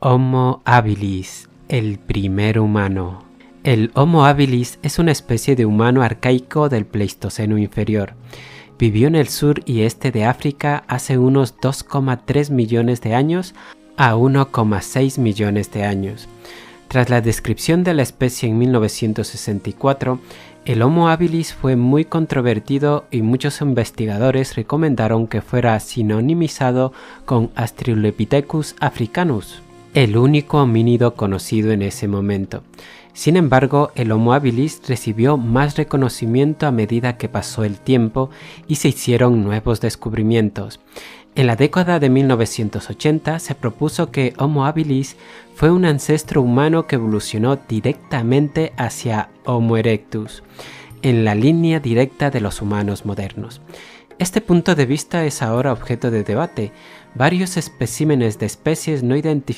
Homo habilis, el primer humano. El Homo habilis es una especie de humano arcaico del Pleistoceno inferior. Vivió en el sur y este de África hace unos 2,3 millones de años a 1,6 millones de años. Tras la descripción de la especie en 1964, el Homo habilis fue muy controvertido y muchos investigadores recomendaron que fuera sinonimizado con Australopithecus africanus el único homínido conocido en ese momento. Sin embargo, el Homo habilis recibió más reconocimiento a medida que pasó el tiempo y se hicieron nuevos descubrimientos. En la década de 1980 se propuso que Homo habilis fue un ancestro humano que evolucionó directamente hacia Homo erectus, en la línea directa de los humanos modernos. Este punto de vista es ahora objeto de debate. Varios especímenes de especies no identificadas